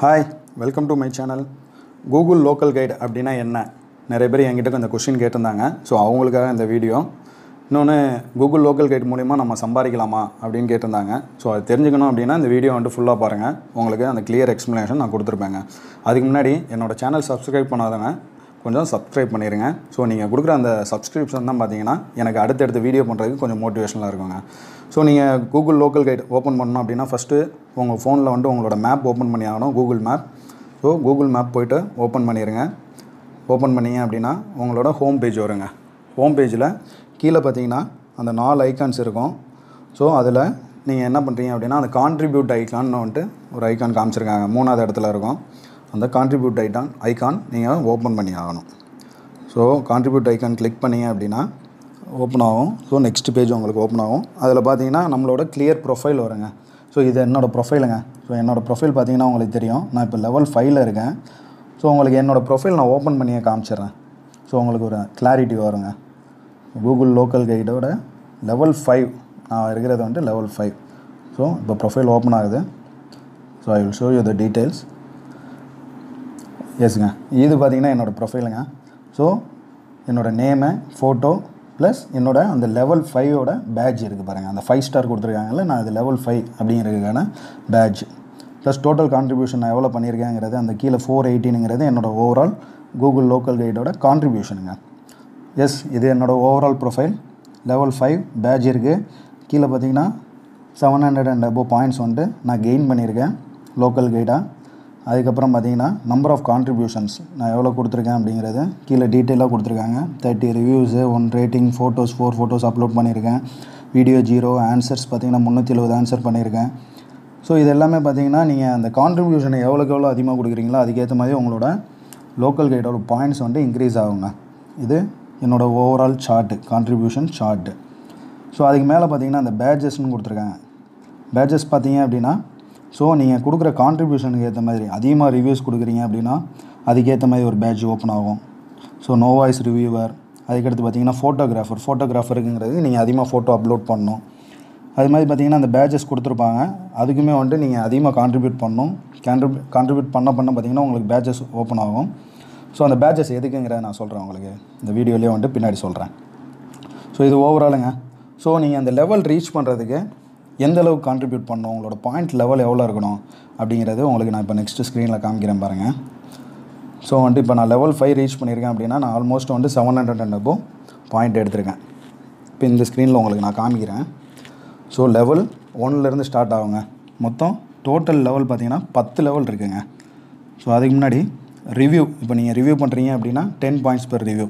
Hi welcome to my channel Google local guide அப்படின்னா என்ன? நிறைய பேர் என்கிட்ட கொஞ்சம் கொஷின் கேட்டிருந்தாங்க. ஸோ அவங்களுக்காக இந்த வீடியோ இன்னொன்று கூகுள் லோக்கல் கைட் மூலிமா நம்ம சம்பாதிக்கலாமா அப்படின்னு கேட்டிருந்தாங்க. ஸோ அது தெரிஞ்சுக்கணும் அப்படின்னா இந்த வீடியோ வந்துட்டு ஃபுல்லாக பாருங்கள் உங்களுக்கு அந்த கிளியர் எக்ஸ்ப்ளனேஷன் நான் கொடுத்துருப்பேங்க. அதுக்கு முன்னாடி என்னோட சேனல் சப்ஸ்கிரைப் பண்ணாதவங்க கொஞ்சம் சப்ஸ்கிரைப் பண்ணிடுங்க ஸோ நீங்கள் கொடுக்குற அந்த சப்ஸ்கிரிப்ஷன் தான் பார்த்தீங்கன்னா எனக்கு அடுத்தடுத்த வீடியோ பண்ணுறதுக்கு கொஞ்சம் மோட்டிவேஷனாக இருக்குங்க. ஸோ நீங்கள் கூகுள் லோக்கல் கைட் ஓப்பன் பண்ணணும் அப்படின்னா ஃபஸ்ட்டு உங்கள் ஃபோனில் வந்து உங்களோட மேப் ஓப்பன் பண்ணி ஆகணும் Google map so Google map போயிட்டு ஓப்பன் பண்ணிடுங்க ஓப்பன் பண்ணிங்க அப்படின்னா உங்களோட ஹோம் பேஜ் வருங்க. ஹோம் பேஜில் கீழே பார்த்தீங்கன்னா அந்த நாலு ஐக்கான்ஸ் இருக்கும். ஸோ அதில் நீங்கள் என்ன பண்ணுறீங்க அப்படின்னா அந்த கான்ட்ரிபியூட் ஐக்கான்னு வந்துட்டு ஒரு ஐக்கான் காமிச்சிருக்காங்க. மூணாவது இடத்துல இருக்கும். அந்த கான்ட்ரிபியூட் ஐட்டான் ஐக்கான் நீங்கள் ஓப்பன் பண்ணி ஆகணும். ஸோ கான்ட்ரிபியூட் ஐக்கான் கிளிக் பண்ணீங்க அப்படின்னா ஓப்பன் ஆகும். ஸோ நெக்ஸ்ட் பேஜ் உங்களுக்கு ஓப்பன் ஆகும். அதில் பார்த்தீங்கன்னா நம்மளோட கிளியர் ப்ரொஃபைல் வருங்க. ஸோ இது என்னோடய ப்ரொஃபைலுங்க ஸோ என்னோடய ப்ரொஃபைல் பார்த்தீங்கன்னா உங்களுக்கு தெரியும். நான் இப்போ லெவல் ஃபைவ்ல இருக்கேன். ஸோ உங்களுக்கு என்னோடய ப்ரொஃபைல் நான் ஓப்பன் பண்ணியே காமிச்சிடுறேன். ஸோ உங்களுக்கு ஒரு கிளாரிட்டி வருங்க. கூகுள் லோக்கல் கைடோட லெவல் ஃபைவ் நான் இருக்கிறது வந்துட்டு லெவல் ஃபைவ் ஸோ இப்போ ப்ரொஃபைல் ஓப்பன் ஆகுது. So I will show you the details எஸ்ங்க இது பார்த்தீங்கன்னா என்னோடய ப்ரொஃபைலுங்க ஸோ என்னோடய நேமு ஃபோட்டோ ப்ளஸ் என்னோட அந்த லெவல் ஃபைவோட பேட்ச் இருக்குது பாருங்கள் அந்த ஃபைவ் ஸ்டார் கொடுத்துருக்காங்கல்ல நான் அது லெவல் ஃபைவ் அப்படிங்கிறதுக்கான பேட்ச் ப்ளஸ் டோட்டல் கான்ட்ரிபியூஷன் நான் எவ்வளோ பண்ணியிருக்கேங்கிறது அந்த கீழே ஃபோர் எயிட்டினுங்கிறது என்னோடய ஓவரால் கூகுள் லோக்கல் கைடோட கான்ட்ரிபியூஷனுங்க எஸ் இது என்னோடய overall profile level five badge இருக்குது கீழே பார்த்தீங்கன்னா seven hundred and above points வந்துட்டு நான் கெயின் பண்ணியிருக்கேன் லோக்கல் கைடாக அதுக்கப்புறம் பார்த்தீங்கன்னா நம்பர் ஆஃப் கான்ட்ரிபியூஷன்ஸ் நான் எவ்வளோ கொடுத்துருக்கேன் அப்படிங்கிறது. கீழே டீட்டெயிலாக கொடுத்துருக்காங்க. Thirty reviews one rating photos four photos upload பண்ணியிருக்கேன். வீடியோ ஜீரோ ஆன்சர்ஸ் பார்த்தீங்கன்னா முந்நூற்றி எழுபது ஆன்சர் பண்ணியிருக்கேன். ஸோ இது எல்லாமே பார்த்தீங்கன்னா நீங்கள் அந்த கான்ட்ரிபியூஷனை எவ்வளோக்கு எவ்வளோ அதிகமாக கொடுக்குறீங்களோ அதுக்கேற்ற மாதிரி உங்களோட லோக்கல் கைடோட பாயிண்ட்ஸ் வந்து இன்க்ரீஸ் ஆகுங்க. இது என்னோடய overall chart contribution chart so அதுக்கு மேலே பார்த்தீங்கன்னா அந்த பேட்ஜஸ்ன்னு கொடுத்துருக்காங்க. பேட்ஜஸ் பார்த்தீங்க அப்படின்னா ஸோ நீங்கள் கொடுக்குற கான்ட்ரிபியூஷனுக்கு ஏற்ற மாதிரி அதிகமாக ரிவ்யூஸ் கொடுக்குறீங்க அப்படின்னா அதுக்கேற்ற மாதிரி ஒரு பேட்ச் ஓப்பன் ஆகும். ஸோ நோ வாய்ஸ் ரிவ்யூவர் அதுக்கடுத்து பார்த்தீங்கன்னா ஃபோட்டோகிராஃபர் ஃபோட்டோகிராஃபருக்குங்கிறது நீங்கள் அதிகமாக ஃபோட்டோ அப்லோட் பண்ணணும். அது மாதிரி பார்த்தீங்கன்னா அந்த பேட்சஸ் கொடுத்துருப்பாங்க. அதுக்குமே வந்துட்டு நீங்கள் அதிகமாக கான்ட்ரிபியூட் பண்ணணும். கான்ட்ரிபியூ கான்ட்ரிபியூட் பண்ண பண்ண பார்த்தீங்கன்னா உங்களுக்கு பேட்சஸ் ஓப்பன் ஆகும். ஸோ அந்த பேட்சஸ் எதுக்குங்கிறத நான் சொல்கிறேன் உங்களுக்கு. இந்த வீடியோலேயே வந்துட்டு பின்னாடி சொல்கிறேன் ஸோ இது ஓவராலுங்க ஸோ நீங்கள் அந்த லெவல் ரீச் பண்ணுறதுக்கு எந்த அளவுக்கு கான்ட்ரிபியூட் பண்ணணும்? உங்களோட பாயிண்ட் லெவல் எவ்வளோ இருக்கணும்? அப்படிங்கிறது உங்களுக்கு நான் இப்போ நெக்ஸ்ட்டு ஸ்க்ரீனில் காமிக்கிறேன் பாருங்கள் ஸோ வந்துட்டு இப்போ நான் லெவல் ஃபைவ் ரீச் பண்ணியிருக்கேன் அப்படின்னா நான் ஆல்மோஸ்ட் வந்து seven hundred and above point எடுத்திருக்கேன். இப்போ இந்த ஸ்க்ரீனில் உங்களுக்கு நான் காமிக்கிறேன். ஸோ லெவல் ஒன்லேருந்து ஸ்டார்ட் ஆகுங்க. மொத்தம் டோட்டல் லெவல் பார்த்தீங்கன்னா பத்து லெவல் இருக்குங்க. ஸோ அதுக்கு முன்னாடி ரிவ்யூ இப்போ நீங்கள் ரிவ்யூ பண்ணுறீங்க அப்படின்னா டென் பாயிண்ட்ஸ் பெர் ரிவ்யூ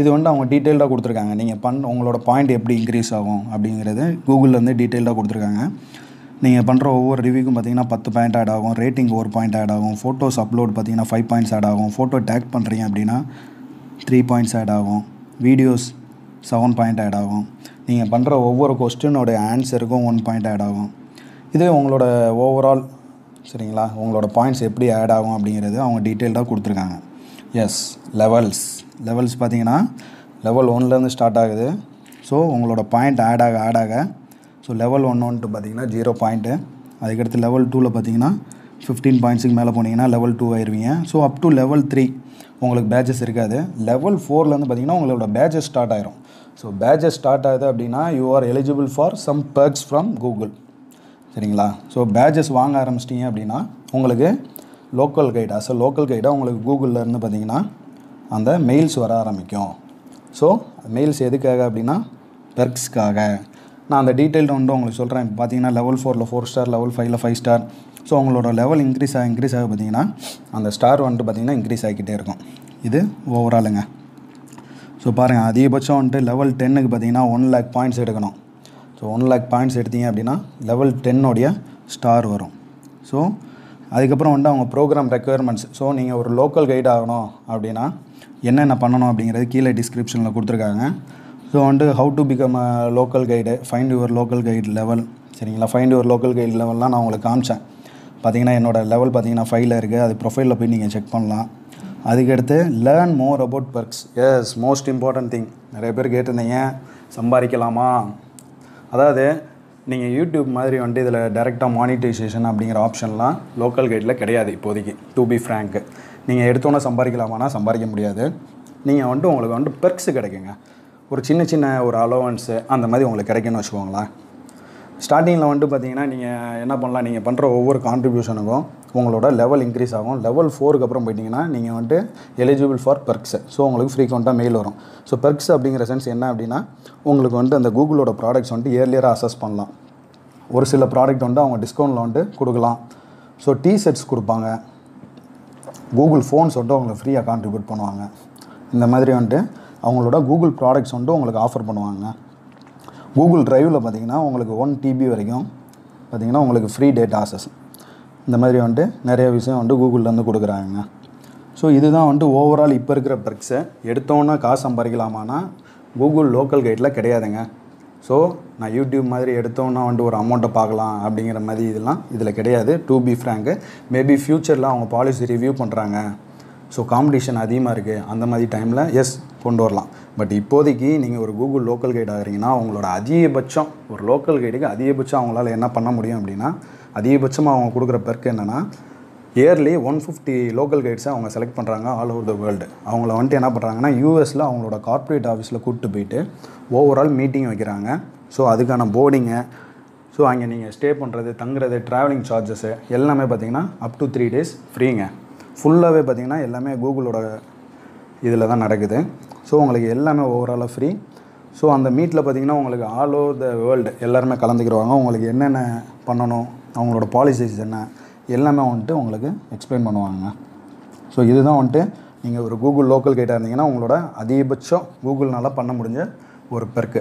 இது வந்து அவங்க டீட்டெயில்டாக கொடுத்துருக்காங்க. நீங்கள் பண் உங்களோட பாயிண்ட் எப்படி இன்க்ரீஸ் ஆகும் அப்படிங்கிறது கூகுள்லேருந்து டீட்டெயில்டாக கொடுத்துருக்காங்க. நீங்கள் பண்ணுற ஒவ்வொரு ரிவ்யூக்கும் பார்த்தீங்கன்னா பத்து பாயிண்ட் ஆட் ஆகும். ரேட்டிங் ஒரு பாயிண்ட் ஆட் ஆகும். ஃபோட்டோஸ் அப்லோட் பார்த்தீங்கன்னா ஃபைவ் பாயிண்ட்ஸ் ஆட் ஆகும். ஃபோட்டோ டேக் பண்ணுறீங்க அப்படின்னா த்ரீ பாயிண்ட்ஸ் ஆட் ஆகும். வீடியோஸ் செவன் பாயிண்ட் ஆட் ஆகும். நீங்கள் பண்ணுற ஒவ்வொரு கொஸ்டினோட ஆன்சருக்கும் ஒன் பாயிண்ட் ஆட் ஆகும். இதே உங்களோட ஓவரால் சரிங்களா? உங்களோட பாயிண்ட்ஸ் எப்படி ஆட் ஆகும் அப்படிங்கிறது அவங்க டீட்டெயில்டாக கொடுத்துருக்காங்க. எஸ் லெவல்ஸ் லெவல்ஸ் பார்த்தீங்கன்னா லெவல் ஒன்லேருந்து ஸ்டார்ட் ஆகுது. ஸோ உங்களோட பாயிண்ட் ஆட் ஆக ஆட் ஆக ஸோ லெவல் ஒன் ஒன்ட்டு பார்த்தீங்கன்னா ஜீரோ பாயிண்ட்டு அதுக்கடுத்து லெவல் டூவில் பார்த்தீங்கன்னா ஃபிஃப்டீன் பாயிண்ட்ஸுக்கு மேலே போனீங்கன்னா level two ஆயிருவீங்க. So up to level three உங்களுக்கு பேட்சஸ் இருக்காது. லெவல் ஃபோர்லேருந்து பார்த்தீங்கன்னா உங்களோட பேட்சஸ் ஸ்டார்ட் ஆயிரும். ஸோ பேட்சஸ் ஸ்டார்ட் ஆகுது அப்படின்னா you are eligible for some perks from Google சரிங்களா? ஸோ பேஜஸ் வாங்க ஆரம்பிச்சிட்டிங்க அப்படின்னா உங்களுக்கு local guide as a local கைடாக உங்களுக்கு கூகுளில் இருந்து பார்த்தீங்கன்னா அந்த மெயில்ஸ் வர ஆரம்பிக்கும். ஸோ மெயில்ஸ் எதுக்காக அப்படின்னா பெர்க்ஸ்க்காக நான் அந்த டீட்டெயில் வந்து உங்களுக்கு சொல்கிறேன் இப்போ பார்த்தீங்கன்னா லெவல் ஃபோரில் ஃபோர் ஸ்டார் லெவல் ஃபைவ்ல ஃபைவ் ஸ்டார் ஸோ உங்களோட லெவல் இன்க்ரீஸ் ஆக இன்க்ரீஸ் ஆக பார்த்தீங்கன்னா அந்த ஸ்டார் வந்துட்டு பார்த்தீங்கன்னா இன்க்ரீஸ் ஆகிக்கிட்டே இருக்கும். இது ஓவராலுங்க ஸோ பாருங்கள் அதிகபட்சம் வந்துட்டு லெவல் டென்னுக்கு பார்த்தீங்கன்னா ஒன் லேக் பாயிண்ட்ஸ் எடுக்கணும். ஸோ ஒன் லேக் பாயிண்ட்ஸ் எடுத்தீங்க அப்படின்னா லெவல் டென்னோடைய ஸ்டார் வரும். ஸோ அதுக்கப்புறம் வந்து அவங்க ப்ரோக்ராம் ரெக்குயர்மெண்ட்ஸ் ஸோ நீங்கள் ஒரு லோக்கல் கைட் ஆகணும் அப்படின்னா என்னென்ன பண்ணணும் அப்படிங்கிறது கீழே டிஸ்கிரிப்ஷனில் கொடுத்துருக்காங்க. ஸோ வந்து how to become a local guide find your local guide level சரிங்களா? ஃபைண்ட் யுவர் லோக்கல் கைடு லெவல்லாம் நான் உங்களுக்கு காமிச்சேன். பார்த்தீங்கன்னா என்னோடய லெவல் பார்த்தீங்கன்னா ஃபைவ்ல இருக்குது அது ப்ரொஃபைலில் போய் நீங்கள் செக் பண்ணலாம். அதுக்கடுத்து learn more about perks yes most important thing நிறைய பேர் கேட்டிருந்தீங்க. சம்பாதிக்கலாமா? அதாவது நீங்கள் யூடியூப் மாதிரி வந்துட்டு இதில் டேரெக்டாக மானிட்டைசேஷன் அப்படிங்கிற ஆப்ஷன்லாம் லோக்கல் கைடில் கிடையாது இப்போதைக்கு டு பி ஃப்ரேங்க்கு நீங்கள் எடுத்தோன்னே சம்பாதிக்கலாமானா சம்பாதிக்க முடியாது. நீங்கள் வந்துட்டு உங்களுக்கு வந்துட்டு பெர்க்ஸு கிடைக்குங்க. ஒரு சின்ன சின்ன ஒரு அலோவன்ஸு அந்த மாதிரி உங்களுக்கு கிடைக்குன்னு வச்சுக்கோங்களேன். ஸ்டார்டிங்கில் வந்துட்டு பார்த்தீங்கன்னா நீங்கள் என்ன பண்ணலாம் நீங்கள் பண்ணுற ஒவ்வொரு கான்ட்ரிபியூஷனுக்கும் உங்களோட லெவல் இன்க்ரீஸ் ஆகும். லெவல் ஃபோருக்கு அப்புறம் போயிட்டீங்கன்னா நீங்கள் வந்துட்டு எலிஜிபிள் ஃபார் பெர்க்ஸ் ஸோ உங்களுக்கு ஃப்ரீக்வெண்ட்டாக மெயில் வரும். ஸோ பெர்க்ஸ் அப்படிங்கிற சென்ஸ் என்ன அப்படின்னா உங்களுக்கு வந்துட்டு அந்த கூகுளோட ப்ராடக்ட்ஸ் வந்துட்டு இயர்லியராக அசஸ் பண்ணலாம். ஒரு சில ப்ராடக்ட் வந்துட்டு அவங்க டிஸ்கவுண்ட்டில் வந்துட்டு கொடுக்கலாம். ஸோ டீ செட்ஸ் கொடுப்பாங்க. கூகுள் ஃபோன்ஸ் வந்துட்டு அவங்களுக்கு ஃப்ரீயாக கான்ட்ரிபியூட் பண்ணுவாங்க. இந்த மாதிரி வந்துட்டு அவங்களோட கூகுள் ப்ராடக்ட்ஸ் வந்துட்டு உங்களுக்கு ஆஃபர் பண்ணுவாங்க. கூகுள் ட்ரைவில் பார்த்தீங்கன்னா உங்களுக்கு ஒன் டிபி வரைக்கும் பார்த்தீங்கன்னா உங்களுக்கு ஃப்ரீ டேட்டா ஆசஸ் இந்த மாதிரி வந்துட்டு நிறைய விஷயம் வந்துட்டு கூகுள்லேருந்து கொடுக்குறாங்க ஸோ இதுதான் வந்துட்டு ஓவரால் இப்போ இருக்கிற பெர்க்ஸை எடுத்தோன்னா காசு சம்பாதிக்கலாமான்னா கூகுள் லோக்கல் கைட்டில் கிடையாதுங்க. ஸோ நான் யூடியூப் மாதிரி எடுத்தோன்னா வந்துட்டு ஒரு அமௌண்ட்டை பார்க்கலாம் அப்படிங்கிற மாதிரி இதெல்லாம் இதில் கிடையாது. டூ பி ஃப்ரேங்கு மேபி ஃப்யூச்சரில் அவங்க பாலிசி ரிவ்யூ பண்ணுறாங்க ஸோ காம்படிஷன் அதிகமாக இருக்குது அந்த மாதிரி டைமில் எஸ் கொண்டு வரலாம். பட் இப்போதைக்கு நீங்கள் ஒரு கூகுள் லோக்கல் கைட் ஆகிறீங்கன்னா அவங்களோட அதிகபட்சம் ஒரு லோக்கல் கைடுக்கு அதிகபட்சம் அவங்களால என்ன பண்ண முடியும் அப்படின்னா அதிகபட்சமாக அவங்க கொடுக்குற பெருக்கு என்னென்னா இயர்லி ஒன் ஃபிஃப்டி லோக்கல் கைட்ஸை அவங்க செலக்ட் பண்ணுறாங்க ஆல் ஓவர் த வேர்ல்டு அவங்கள வந்துட்டு என்ன பண்ணுறாங்கன்னா யூஎஸில் அவங்களோட கார்ப்பரேட் ஆஃபீஸில் கூப்பிட்டு போயிட்டு ஓவரால் மீட்டிங் வைக்கிறாங்க. ஸோ அதுக்கான போர்டிங்கு ஸோ அங்கே நீங்கள் ஸ்டே பண்ணுறது தங்குறது ட்ராவலிங் சார்ஜஸ்ஸு எல்லாமே பார்த்தீங்கன்னா அப் டு த்ரீ டேஸ் ஃப்ரீங்க ஃபுல்லாகவே பார்த்தீங்கன்னா எல்லாமே கூகுளோட இதில் தான் நடக்குது. ஸோ உங்களுக்கு எல்லாமே ஓவராலாக ஃப்ரீ ஸோ அந்த மீட்டில் பார்த்தீங்கன்னா உங்களுக்கு ஆல் ஓவர் த வேர்ல்டு எல்லாருமே கலந்துக்கிடுவாங்க. உங்களுக்கு என்னென்ன பண்ணணும் அவங்களோட பாலிசிஸ் என்ன எல்லாமே வந்துட்டு உங்களுக்கு எக்ஸ்பிளைன் பண்ணுவாங்க. ஸோ இதுதான் வந்துட்டு நீங்கள் ஒரு கூகுள் லோக்கல் கேட்டாக இருந்தீங்கன்னா உங்களோட அதிகபட்சம் கூகுள்னால பண்ண முடிஞ்ச ஒரு பெருக்கு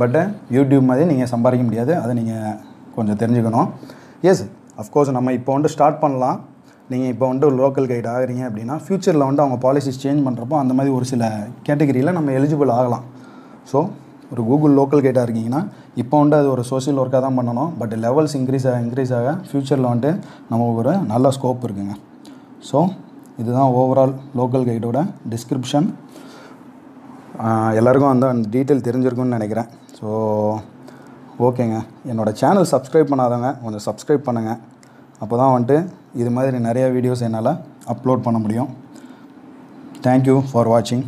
பட்டு யூடியூப் மாதிரி நீங்கள் சம்பாதிக்க முடியாது. அதை நீங்கள் கொஞ்சம் தெரிஞ்சுக்கணும். எஸ் அஃப்கோர்ஸ் நம்ம இப்போ வந்துட்டு ஸ்டார்ட் பண்ணலாம். நீங்கள் இப்போ வந்துட்டு ஒரு லோக்கல் கைட் ஆகிறீங்க அப்படின்னா ஃப்யூச்சரில் வந்துட்டு அவங்க பாலிசிஸ் சேஞ்ச் பண்ணுறப்போ அந்த மாதிரி ஒரு சில கேட்டகரியில் நம்ம எலிஜிபிள் ஆகலாம். ஸோ ஒரு கூகுள் லோக்கல் கைட்டாக இருக்கீங்கன்னா இப்போ வந்துட்டு அது ஒரு சோஷியல் ஒர்க்காக தான் பண்ணணும். பட் லெவல்ஸ் இன்க்ரீஸ் ஆக இன்க்ரீஸ் ஆக ஃப்யூச்சரில் வந்துட்டு நமக்கு ஒரு நல்ல ஸ்கோப் இருக்குங்க. ஸோ இதுதான் ஓவரால் லோக்கல் கைடோட டிஸ்கிரிப்ஷன் எல்லாருக்கும் வந்து அந்த டீட்டெயில் தெரிஞ்சிருக்கும்னு நினைக்கிறேன். ஸோ ஓகேங்க என்னோடய சேனல் சப்ஸ்கிரைப் பண்ணாதவங்க கொஞ்சம் சப்ஸ்கிரைப் பண்ணுங்கள் அப்போ தான் வந்துட்டு இது மாதிரி நிறைய வீடியோஸ் என்னால் அப்லோட் பண்ண முடியும். தேங்க்யூ ஃபார் வாட்சிங்